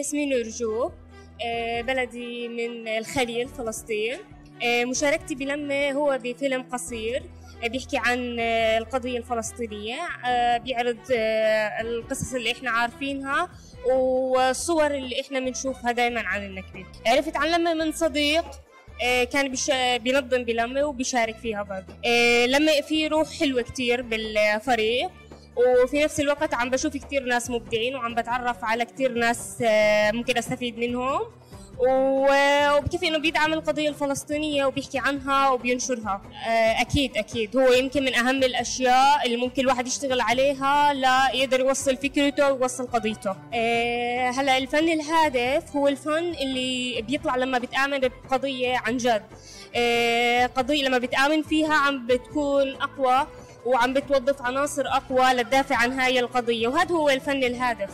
ياسمين رجوب آه، بلدي من الخليل فلسطين. آه، مشاركتي بلمة هو بفيلم قصير آه، بيحكي عن القضية الفلسطينية بيعرض القصص اللي إحنا عارفينها والصور اللي إحنا بنشوفها دائما عن النكبة عرفت عن لمة من صديق كان بينظم بلمة وبيشارك فيها برضه. لما في روح حلوة كتير بالفريق. وفي نفس الوقت عم بشوف كثير ناس مبدعين وعم بتعرف على كثير ناس آه، ممكن أستفيد منهم. وبكيف إنه بيدعم القضية الفلسطينية وبيحكي عنها وبينشرها. آه، أكيد أكيد. هو يمكن من أهم الأشياء اللي ممكن الواحد يشتغل عليها ليقدر يوصل فكرته ويوصل قضيته. آه، هلا الفن الهادف هو الفن اللي بيطلع لما بتآمن بقضية عن جد. قضية لما بتآمن فيها عم بتكون أقوى. وعم بتوظف عناصر أقوى للدافع عن هاي القضية وهذا هو الفن الهادف.